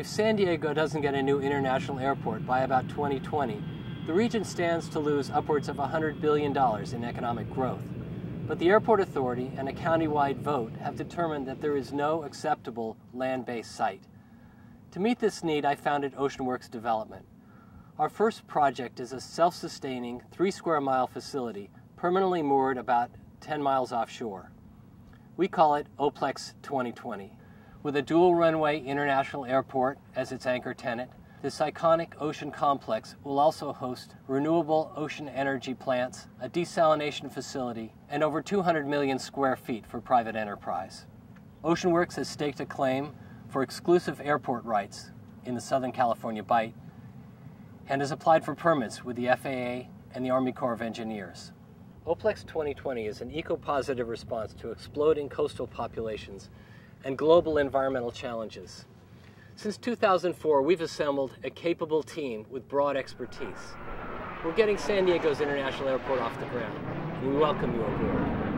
If San Diego doesn't get a new international airport by about 2020, the region stands to lose upwards of $100 billion in economic growth. But the Airport Authority and a countywide vote have determined that there is no acceptable land based site. To meet this need, I founded OceanWorks Development. Our first project is a self sustaining, three square mile facility permanently moored about 10 miles offshore. We call it O-Plex 2020. With a dual runway international airport as its anchor tenant, this iconic ocean complex will also host renewable ocean energy plants, a desalination facility, and over 200 million square feet for private enterprise. OceanWorks has staked a claim for exclusive airport rights in the Southern California Bight and has applied for permits with the FAA and the Army Corps of Engineers. O-Plex 2020 is an eco-positive response to exploding coastal populations and global environmental challenges. Since 2004, we've assembled a capable team with broad expertise. We're getting San Diego's International Airport off the ground, and we welcome you aboard.